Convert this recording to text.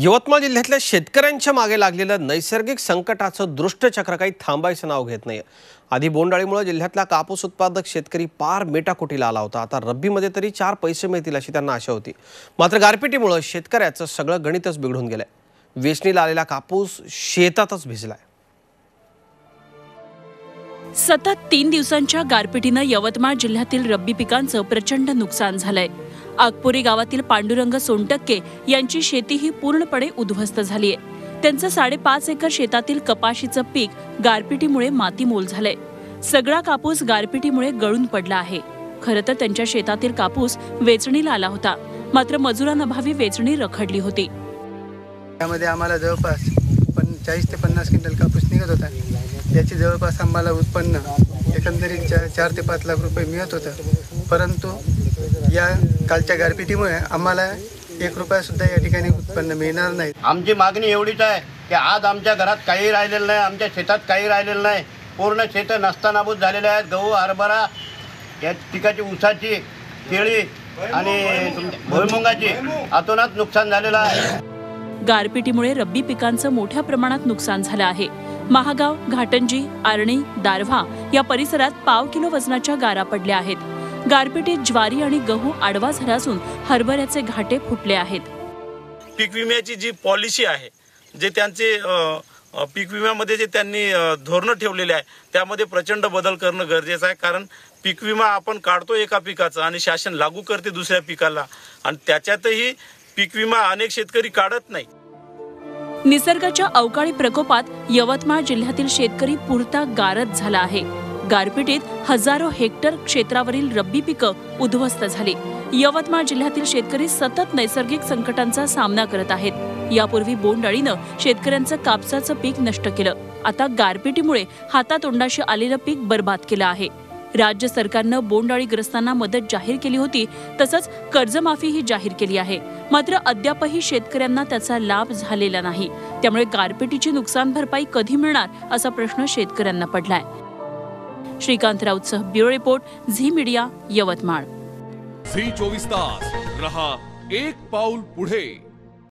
यवतमाळ जिल्ह्यातल्या शेतकऱ्यांच्या मागे लागलेलं नैसर्गिक संकटाचं दृष्टचक्र काही थांबायचं नाव घेत नाही आधी बोंडाळीमुळे जिल्ह्यातला कापूस उत्पादक शेतकरी पार मेटाकुटीला आला होता. आता रब्बीमध्ये तरी चार पैसे मिळतील अशी त्यांना आशा होती. मात्र गारपिटीमुळे शेतकऱ्याचं सगळं गणितच बिघडून गेलंय. वेचणीला आलेला कापूस शेतातच भिजलाय. सतत तीन दिवसांच्या गारपिटीनं यवतमाळ जिल्ह्यातील रब्बी पिकांचं प्रचंड नुकसान झालंय. आगपुरी गावातील पांडुरंग सोनटक्के यांची शेती ही पूर्णपणे उद्ध्वस्त झाली आहे. त्यांचं साडेपाच एकर शेतातील कपाशीचं पीक गारपिटीमुळे मातीमोल झालंय. सगळा कापूस गारपिटीमुळे गळून पडला आहे. खरं तर त्यांच्या शेतातील कापूस वेचणीला आला होता. मात्र मजुरांअभावी वेचणी रखडली होती. त्यामध्ये आम्हाला जवळपास पण चाळीस ते पन्नास क्विंटल कापूस निघत होता. याची जवळपास आम्हाला उत्पन्न एकंदरीत चार चार ते पाच लाख रुपये मिळत होतं. परंतु या कालच्या गारपिटीमुळे आम्हाला एक रुपयासुद्धा या ठिकाणी उत्पन्न मिळणार नाही. आमची मागणी एवढीच आहे की आज आमच्या घरात काही राहिलेलं नाही आमच्या शेतात काही राहिलेलं नाही पूर्ण शेतं नसतानाबूत झालेले आहेत गहू हरभरा या पिकाची ऊसाची केळी आणि भुईमुंगाची अतोनात नुकसान झालेलं आहे. गारपिटीमुळे रब्बी पिकांचं मोठ्या प्रमाणात नुकसान झालं आहे. महागाव घाटंजी आर्णी दारव्हा या परिसरात पाव किलो वजनाच्या गारा पडल्या आहेत. गारपिटीत ज्वारी आणि गहू आडवा झाला असून हरभऱ्याचे घाटे फुटले आहेत. पीक विम्याची जी पॉलिसी आहे जे त्यांचे पीक विम्यामध्ये जे त्यांनी धोरणं ठेवलेले आहे त्यामध्ये प्रचंड बदल करणं गरजेचं आहे. कारण पीक विमा आपण काढतो एका पिकाचा आणि शासन लागू करते दुसऱ्या पिकाला आणि त्याच्यातही पीक विमा अनेक शेतकरी काढत नाही. निसर्गाच्या अवकाळी प्रकोपात यवतमाळ जिल्ह्यातील शेतकरी पुरता गारद झाला आहे. गारपिटीत हजारो हेक्टर क्षेत्रावरील रब्बी पिकं उद्ध्वस्त झाली. यवतमाळ जिल्ह्यातील शेतकरी सतत नैसर्गिक संकटांचा सामना करत आहेत. यापूर्वी बोंडअळीनं शेतकऱ्यांचं कापसाचं पीक नष्ट केलं. आता गारपिटीमुळे हातातोंडाशी आलेलं पीक बर्बाद केलं आहे. राज्य सरकारनं बोंडअळीग्रस्तांना मदत जाहीर केली होती तसंच कर्जमाफीही जाहीर केली आहे. मात्र अद्यापही शेतकऱ्यांना त्याचा लाभ झालेला नाही. त्यामुळे गारपिटीची नुकसान भरपाई कधी मिळणार असा प्रश्न शेतकऱ्यांना पडलाय. Shrikant राऊतसह bureau report Zee media Yavatmal. Zee चोवीस तास. रहा एक पाऊल पुढे.